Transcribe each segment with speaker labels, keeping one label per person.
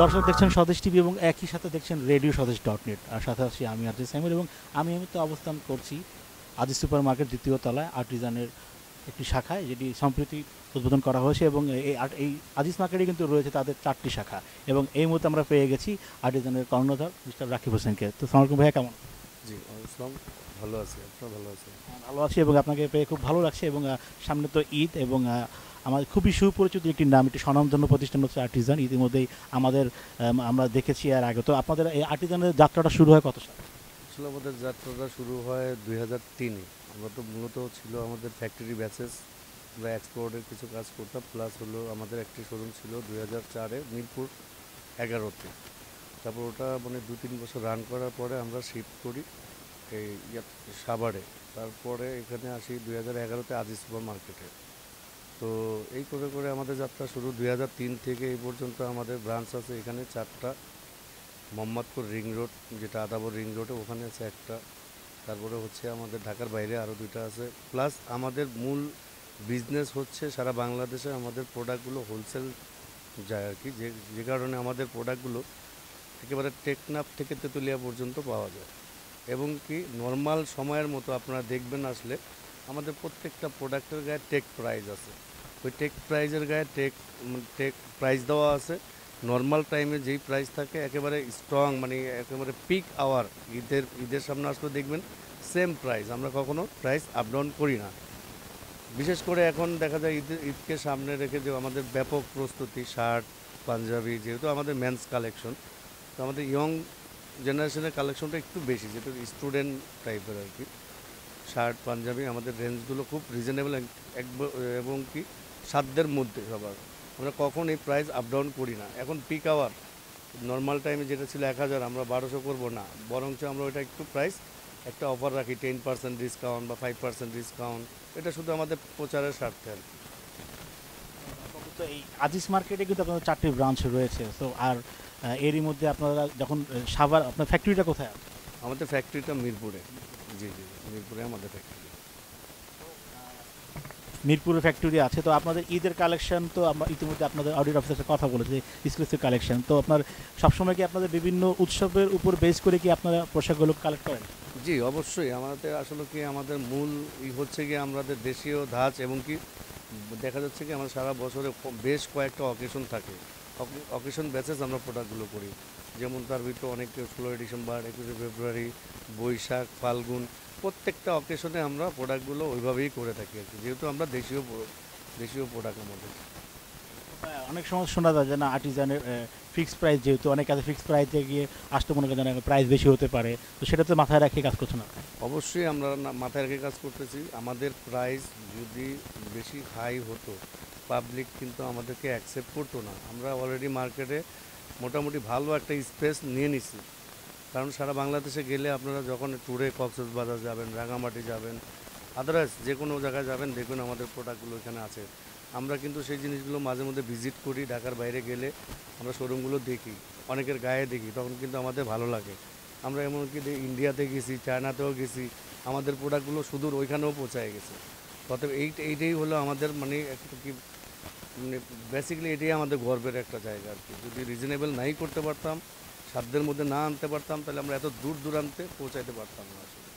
Speaker 1: দর্শক দেখছেন স্বদেশ টিভি এবং একই সাথে দেখছেন রেডিও স্বদেশ ডট নেট। আর সাথে আছি আমি আর্জি সাইমুল এবং আমি আমি তো অবস্থান করছি আজিজ সুপার মার্কেট দ্বিতীয় তলায় আর্টিজানের একটি শাখায়, যেটি সম্প্রতি উদ্বোধন করা হয়েছে এবং এই এই আজিজ মার্কেটে কিন্তু রয়েছে তাদের চারটি শাখা এবং এই মুহূর্তে আমরা পেয়ে গেছি আর্টিজানের কর্ণধার মিস্টার রাকিব হোসেনকে। তো সালামালাইকুম ভাইয়া, কেমন?
Speaker 2: জি ভালো আছি আপনার ভালো আছেন?
Speaker 1: ভালো আছি এবং আপনাকে পেয়ে খুব ভালো লাগছে এবং সামনে তো ঈদ এবং আহ, আমাদের খুবই সুপরিচিত একটি নাম একটি স্বনামধন্য প্রতিষ্ঠান হচ্ছে আর্টিজান ইতিমধ্যেই আমাদের আমরা দেখেছি আর আগে। তো আপনাদের এই আর্টিজানের যাত্রাটা শুরু হয় কত সালে?
Speaker 2: আসলে আমাদের যাত্রাটা শুরু হয় দুই হাজার তিনে। আমরা তো মূলত ছিল আমাদের ফ্যাক্টরি ব্যাচেস আমরা এক্সপোর্টের কিছু কাজ করতাম প্লাস হলো আমাদের একটি শোরুম ছিল দুই হাজার চারে মিরপুর এগারোতে। তারপর ওটা মানে দু তিন বছর রান করার পরে আমরা শিফট করি। এই ইয়াত- সাভারে। তারপরে এখানে আসি দুই হাজার এগারোতে আজি সুপার মার্কেটে। তো এই করে করে আমাদের যাত্রা শুরু। দুই তিন থেকে এই পর্যন্ত আমাদের ব্রাঞ্চ আছে এখানে চারটা। মোহাম্মদপুর রিং রোড, যেটা আদাবর রিং রোডে ওখানে আছে একটা। তারপরে হচ্ছে আমাদের ঢাকার বাইরে আরও দুইটা আছে। প্লাস আমাদের মূল বিজনেস হচ্ছে সারা বাংলাদেশে আমাদের প্রোডাক্টগুলো হোলসেল যায় আর কি। যে যে কারণে আমাদের প্রোডাক্টগুলো একেবারে টেকনাফ থেকে তেঁতুলিয়া পর্যন্ত পাওয়া যায়। এবং কি নর্মাল সময়ের মতো আপনারা দেখবেন আসলে আমাদের প্রত্যেকটা প্রোডাক্টের গায়ে টেক প্রাইজ আছে। ওই টেক প্রাইজের গায়ে টেক টেক প্রাইজ দেওয়া আছে। নর্মাল টাইমে যেই প্রাইস থাকে, একেবারে স্ট্রং মানে একেবারে পিক আওয়ার ঈদের ঈদের সামনে আসলে দেখবেন সেম প্রাইস আমরা কখনো প্রাইস আপ ডাউন করি না। বিশেষ করে এখন দেখা যায় ঈদের ঈদকে সামনে রেখে যে আমাদের ব্যাপক প্রস্তুতি, শার্ট, পাঞ্জাবি, যেহেতু আমাদের মেন্স কালেকশন তো আমাদের ইয়ং জেনারেশনের কালেকশনটা একটু বেশি, যেটা স্টুডেন্ট টাইপের আর কি। শার্ট, পাঞ্জাবি, আমাদের রেঞ্জগুলো খুব রিজনেবল এবং কি সাধ্যের মধ্যে সবার। আমরা কখন এই প্রাইস আপ ডাউন করি না। এখন পিক আওয়ার নর্মাল টাইমে যেটা ছিল এক হাজার, আমরা বারোশো করব না। বরঞ্চ আমরা ওইটা একটু প্রাইস একটা অফার রাখি টেন পার্সেন্ট ডিসকাউন্ট বা ফাইভ পার্সেন্ট ডিসকাউন্ট এটা শুধু আমাদের প্রচারের স্বার্থে আর কি।
Speaker 1: এই আজিজ মার্কেটে কিন্তু চারটি ব্রাঞ্চ রয়েছে। তো আর এরই মধ্যে আপনারা যখন সাভার আপনার ফ্যাক্টরিটা কোথায়?
Speaker 2: আমাদের ফ্যাক্টরিটা মিরপুরে। জি জি মিরপুরে আমাদের ফ্যাক্টরি
Speaker 1: মিরপুরে ফ্যাক্টরি আছে। তো আপনাদের ঈদের কালেকশন তো আমরা ইতিমধ্যে আপনাদের অডিট অফিসের সাথে কথা বলেছি এক্সক্লুসিভ কালেকশন তো আপনার সবসময় কি আপনাদের বিভিন্ন উৎসবের উপর বেস করে কি আপনারা পোশাকগুলো কালেক্ট করেন?
Speaker 2: জি অবশ্যই। আমাদের আসলে কি আমাদের মূল ই হচ্ছে কি আমাদের দেশীয় ধাঁচ এবং কি দেখা যাচ্ছে কি আমরা সারা বছরে বেশ কয়েকটা অকেশন থাকে। অকেশন বেসেস আমরা প্রোডাক্টগুলো করি। যেমন তার ভিতরে অনেক ষোলোই ডিসেম্বর একুশে ফেব্রুয়ারি বৈশাখ ফাল্গুন প্রত্যেকটা অকেশনে আমরা প্রোডাক্টগুলো ওইভাবেই করে থাকি আর কি। যেহেতু আমরা দেশীয় দেশীয় প্রোডাক্ট আমাদের।
Speaker 1: হ্যাঁ, অনেক সময় শোনা যায় যে না আর্টিজানের ফিক্সড প্রাইস যেহেতু অনেক কাছে ফিক্সড প্রাইসে গিয়ে আসতে মনে করেন প্রাইস বেশি হতে পারে। তো সেটা তো মাথায় রেখে কাজ করছে না?
Speaker 2: অবশ্যই আমরা মাথায় রেখে কাজ করতেছি। আমাদের প্রাইস যদি বেশি হাই হতো পাবলিক কিন্তু আমাদেরকে অ্যাকসেপ্ট করতো না। আমরা অলরেডি মার্কেটে মোটামুটি ভালো একটা স্পেস নিয়ে নিছি। কারণ সারা বাংলাদেশে গেলে আপনারা যখন ট্যুরে কক্সবাজার যাবেন রাঙামাটি যাবেন আদারওয়াইজ যে কোনো জায়গায় যাবেন দেখুন আমাদের প্রোডাক্টগুলো এখানে আছে। আমরা কিন্তু সেই জিনিসগুলো মাঝে মধ্যে ভিজিট করি, ঢাকার বাইরে গেলে আমরা শোরুমগুলো দেখি, অনেকের গায়ে দেখি, তখন কিন্তু আমাদের ভালো লাগে। আমরা এমনকি ইন্ডিয়াতে গেছি চায়নাতেও গেছি, আমাদের প্রোডাক্টগুলো সুদূর ওইখানেও পৌঁছায় গেছে। অতএব এই, এইটাই হলো আমাদের মানে একটু কি বেসিক্যালি এটাই আমাদের গর্বের একটা জায়গা আর কি। যদি রিজনেবল নাই করতে পারতাম, সাধ্যের মধ্যে না আনতে পারতাম, তাহলে আমরা এত দূর দূরান্তে পৌঁছাইতে পারতাম না আসলে।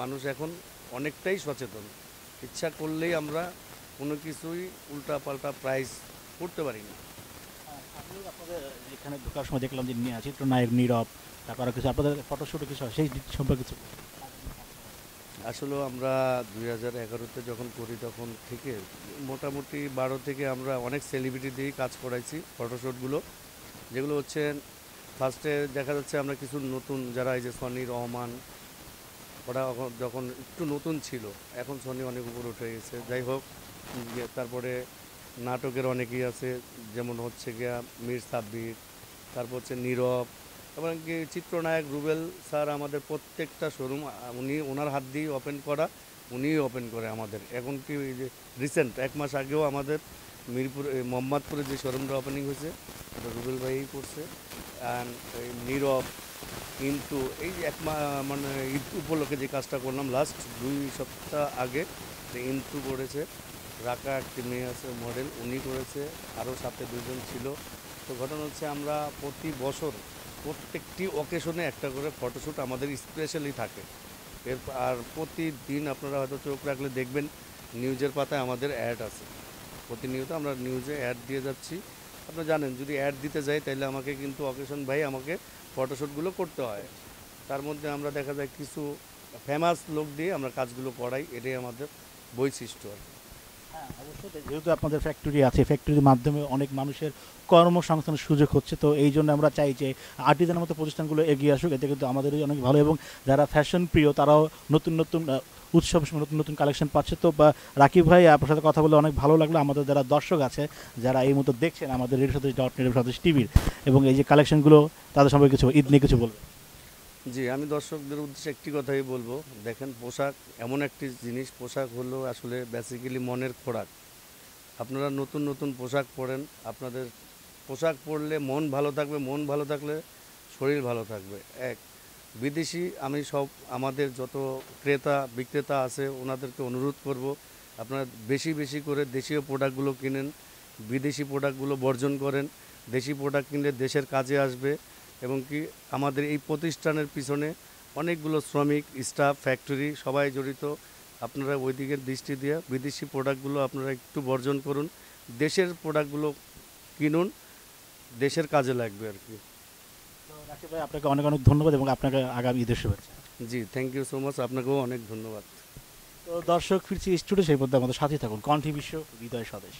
Speaker 2: মানুষ এখন অনেকটাই সচেতন। ইচ্ছা করলেই আমরা কোনো কিছুই উল্টাপাল্টা প্রাইস করতে পারি না।
Speaker 1: আপনাদের এখানে ঢোকার সময় দেখলাম যে চিত্রনায়ক নীরব, তারপর কিছু, আপনাদের ফটোশ্যুটও কিছু সেই সম্পর্কে কিছু
Speaker 2: আসলে আমরা দুই হাজার এগারোতে যখন করি, তখন থেকে মোটামুটি বারো থেকে আমরা অনেক সেলিব্রিটি দিয়েই কাজ করাইছি ফটোশ্যুটগুলো যেগুলো হচ্ছে ফার্স্টে দেখা যাচ্ছে আমরা কিছু নতুন যারা এই যে সনি রহমান ওরা যখন একটু নতুন ছিল, এখন সনি অনেক উপর উঠে গেছে। যাই হোক তারপরে নাটকের অনেকেই আছে, যেমন হচ্ছে গিয়া মীর সাব্বির, তারপর হচ্ছে নীরব এবং কি চিত্রনায়ক রুবেল স্যার আমাদের প্রত্যেকটা শোরুম, উনি ওনার হাত দিয়েই ওপেন করা, উনিই ওপেন করে আমাদের। এখন কি যে রিসেন্ট এক মাস আগেও আমাদের মিরপুর মোহাম্মদপুরে যে শোরুমটা ওপেনিং হয়েছে ওটা রুবেল ভাইই করছে। অ্যান্ড নীরব, কিন্তু এই যে এক মানে ঈদ উপলক্ষে যে কাজটা করলাম লাস্ট দুই সপ্তাহ আগে ইন্টু করেছে, রাকা একটি মেয়ে আছে মডেল উনি করেছে, আরও সাথে দুজন ছিল। তো ঘটনা হচ্ছে আমরা প্রতি বছর প্রত্যেকটি অকেশনে একটা করে ফটোশ্যুট আমাদের স্পেশালি থাকে। এর আর প্রতিদিন আপনারা হয়তো চোখ রাখলে দেখবেন নিউজের পাতায় আমাদের অ্যাড আছে। প্রতিনিয়ত আমরা নিউজে অ্যাড দিয়ে যাচ্ছি। আপনারা জানেন, যদি অ্যাড দিতে যাই তাহলে আমাকে কিন্তু অকেশন ভাই আমাকে ফটোশ্যুটগুলো করতে হয়। তার মধ্যে আমরা দেখা যায় কিছু ফেমাস লোক দিয়ে আমরা কাজগুলো করাই, এটাই আমাদের বৈশিষ্ট্য আর
Speaker 1: অবশ্যই। যেহেতু আপনাদের ফ্যাক্টরি আছে ফ্যাক্টরির মাধ্যমে অনেক মানুষের কর্মসংস্থানের সুযোগ হচ্ছে, তো এই জন্য আমরা চাই যে আর্টিজানের মতো প্রতিষ্ঠানগুলো এগিয়ে আসুক। এতে কিন্তু আমাদেরই অনেক ভালো এবং যারা ফ্যাশন প্রিয়, তারাও নতুন নতুন উৎসব নতুন নতুন কালেকশন পাচ্ছে। তো, বা রাকিব ভাই, আপনার সাথে কথা বলে অনেক ভালো লাগল। আমাদের যারা দর্শক আছে, যারা এই মতো দেখছেন, আমাদের রেডিও সদস্য ডট নেট সদস্য টিভির এবং এই যে কালেকশনগুলো তাদের সম্পর্কে কিছু ঈদ নিয়ে কিছু বলবেন।
Speaker 2: জি, আমি দর্শকদের উদ্দেশ্যে একটি কথাই বলব। দেখেন, পোশাক এমন একটি জিনিস, পোশাক হলো আসলে বেসিক্যালি মনের খোরাক। আপনারা নতুন নতুন পোশাক পরেন, আপনাদের পোশাক পরলে মন ভালো থাকবে, মন ভালো থাকলে শরীর ভালো থাকবে। এক, বিদেশি আমি সব, আমাদের যত ক্রেতা, বিক্রেতা আছে, ওনাদেরকে অনুরোধ করব, আপনারা বেশি বেশি করে দেশীয় প্রোডাক্টগুলো কিনেন, বিদেশি প্রোডাক্টগুলো বর্জন করেন, দেশি প্রোডাক্ট কিনলে দেশের কাজে আসবে এবং কি আমাদের এই প্রতিষ্ঠানের পিছনে অনেকগুলো শ্রমিক স্টাফ ফ্যাক্টরি সবাই জড়িত। আপনারা ওই দিকের দৃষ্টি দিয়ে বিদেশি প্রোডাক্টগুলো আপনারা একটু বর্জন করুন। দেশের প্রোডাক্টগুলো কিনুন দেশের কাজে লাগবে আর কি।
Speaker 1: তো রাকিব ভাই আপনাকে অনেক অনেক ধন্যবাদ এবং আপনাকে আগামী ঈদের শুভেচ্ছা।
Speaker 2: জি থ্যাংক ইউ সো মাচ আপনাকেও অনেক ধন্যবাদ।
Speaker 1: তো দর্শক ফিরছি স্টুডিও সেই পর্যন্ত আমাদের সাথে থাকুন। কণ্ঠী বিশ্ব হৃদয় স্বদেশ।